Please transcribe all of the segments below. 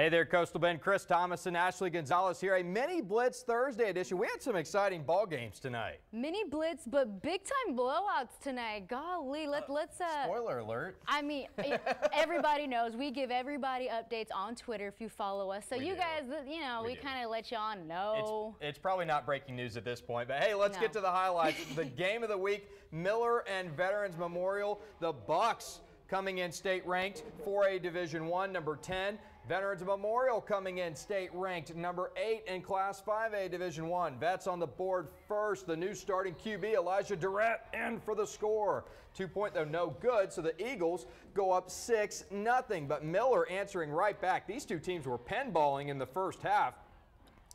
Hey there, Coastal Bend. Chris Thomas and Ashley Gonzalez here. A mini blitz Thursday edition. We had some exciting ball games tonight. Mini blitz, but big time blowouts tonight. Golly, let, uh, let's. Uh, Spoiler alert. I mean, everybody knows we give everybody updates on Twitter if you follow us. So we you do. guys, you know, we, we kind of let you on know. It's, it's, probably not breaking news at this point, but hey, let's no. get to the highlights. the game of the week: Miller and Veterans Memorial. The Bucs coming in state ranked 4A Division 1, number 10. Veterans Memorial coming in state ranked number 8 in Class 5A Division 1. Vets on the board first. The new starting QB, Elijah Durrett, in for the score. Two point, though, no good, so the Eagles go up 6 nothing. But Miller answering right back. These two teams were pinballing in the first half.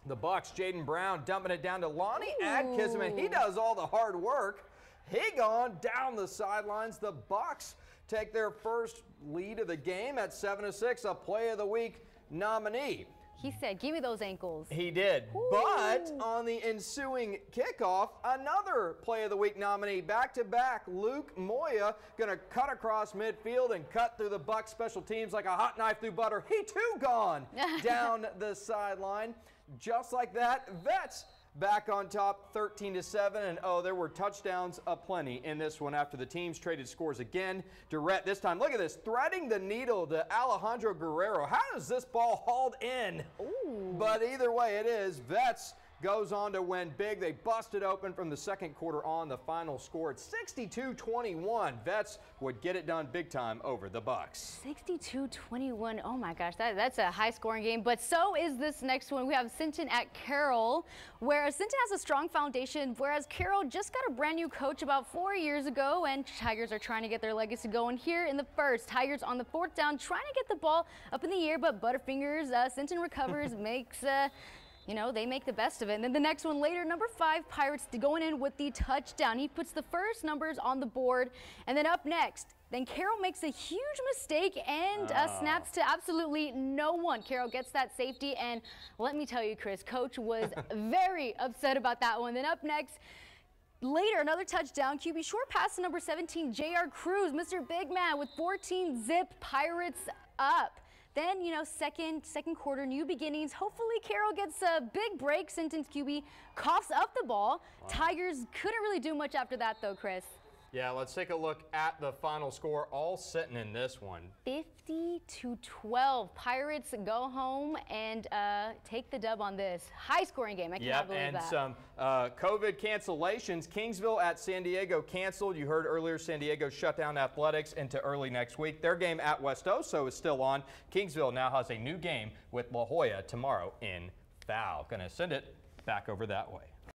The Bucs, Jaden Brown dumping it down to Lonnie Adkism, and he does all the hard work. He gone down the sidelines. The Bucs take their first lead of the game at 7 to 6, a play of the week nominee. He said, give me those ankles. He did. Ooh. But on the ensuing kickoff, another play of the week nominee, back to back, Luke Moya, going to cut across midfield and cut through the Buc special teams like a hot knife through butter. He too gone down the sideline. Just like that, Vets back on top 13 to 7 and oh there were touchdowns aplenty in this one after the teams traded scores again. Durrett this time look at this threading the needle to Alejandro Guerrero. How does this ball hauled in? Ooh. but either way it is Vets goes on to win big. They busted open from the second quarter on. The final score at 62-21. Vets would get it done big time over the Bucks. 62-21. Oh my gosh, that, that's a high scoring game. But so is this next one. We have Sinton at Carroll, where Sinton has a strong foundation, whereas Carroll just got a brand new coach about four years ago, and Tigers are trying to get their legacy going here in the first. Tigers on the fourth down, trying to get the ball up in the air, but Butterfingers, uh, Sinton recovers, makes uh, you know, they make the best of it. And then the next one later, number five, Pirates going in with the touchdown. He puts the first numbers on the board. And then up next, then Carroll makes a huge mistake and uh, oh. snaps to absolutely no one. Carroll gets that safety. And let me tell you, Chris, coach was very upset about that one. Then up next, Later, another touchdown. QB short pass to number 17, J.R. Cruz, Mr. Big Man with 14 zip Pirates up. Then, you know, second second quarter, new beginnings. Hopefully, Carroll gets a big break. Sinton's QB coughs up the ball. Wow. Tigers couldn't really do much after that, though, Chris. Yeah, let's take a look at the final score, all sitting in this one. 50 to 12. Pirates go home and uh, take the dub on this. High scoring game. I cannot yep, believe and that. and some uh, COVID cancellations. Kingsville at San Diego canceled. You heard earlier San Diego shut down athletics into early next week. Their game at West Oso is still on. Kingsville now has a new game with La Joya tomorrow in Foul. Going to send it back over that way.